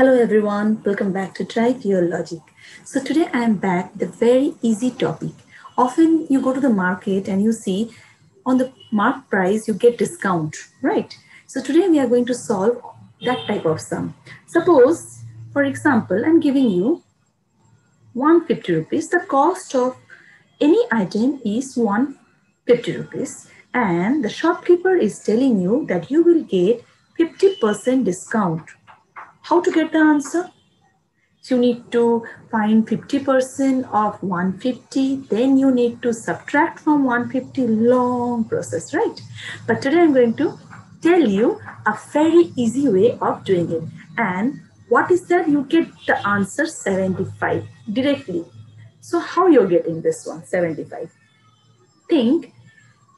Hello everyone, welcome back to Drive Your Logic. So today I am back with a very easy topic. Often you go to the market and you see on the mark price you get discount, right? So today we are going to solve that type of sum. Suppose, for example, I'm giving you 150 rupees. The cost of any item is 150 rupees and the shopkeeper is telling you that you will get 50% discount how to get the answer? So you need to find 50% of 150, then you need to subtract from 150, long process, right? But today I'm going to tell you a very easy way of doing it. And what is that? You get the answer 75 directly. So how you're getting this one, 75? Think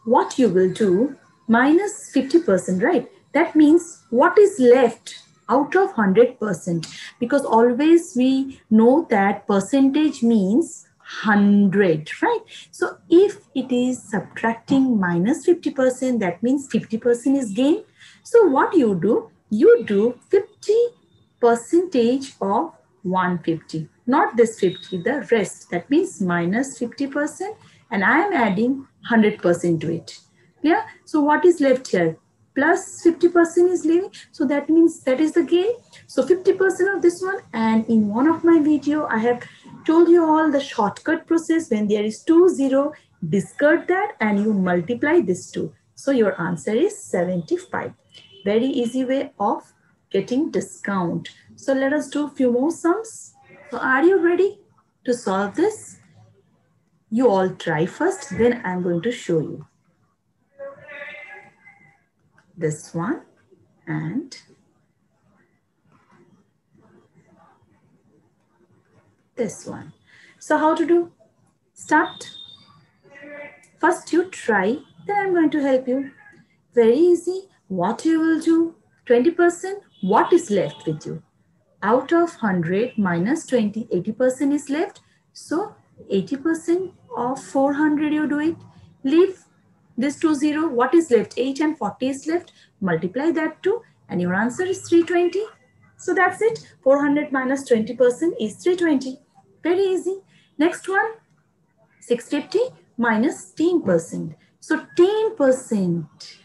what you will do minus 50%, right? That means what is left out of 100% because always we know that percentage means 100 right? So if it is subtracting minus 50% that means 50% is gain. So what you do? You do 50 percentage of 150 not this 50 the rest. That means minus 50% and i am adding 100% to it. Yeah so what is left here plus 50% is leaving. So that means that is the gain. So 50% of this one. And in one of my video, I have told you all the shortcut process. When there is two zero, discard that and you multiply this two. So your answer is 75. Very easy way of getting discount. So let us do a few more sums. So are you ready to solve this? You all try first, then I'm going to show you. This one and this one. So how to do? Start. First you try, then I'm going to help you. Very easy. What you will do? 20%, what is left with you? Out of 100 minus 20, 80% is left. So 80% of 400 you do it. Leave this 2 0 what is left 8 and 40 is left multiply that 2 and your answer is 320 so that's it. 400 minus minus 20 percent is 320 very easy. Next one 650 minus minus 10 percent. So 10 percent.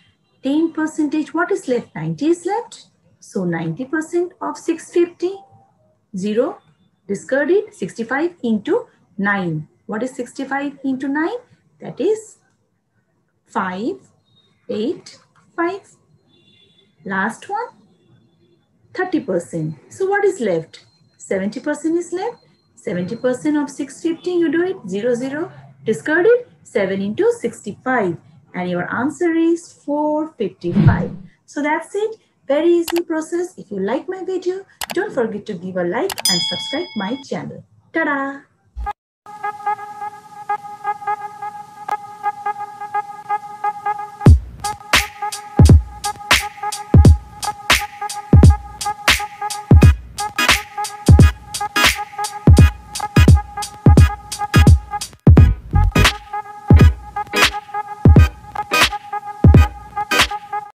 10 percentage what is left 90 is left so 90 percent of 650 0 discarded 65 into 9 what is 65 into 9 that is 5, 8, 5. Last one, 30%. So what is left? 70% is left. 70% of 650, you do it, 0, 0, discard it, 7 into 65. And your answer is 455. So that's it. Very easy process. If you like my video, don't forget to give a like and subscribe my channel. Ta-da!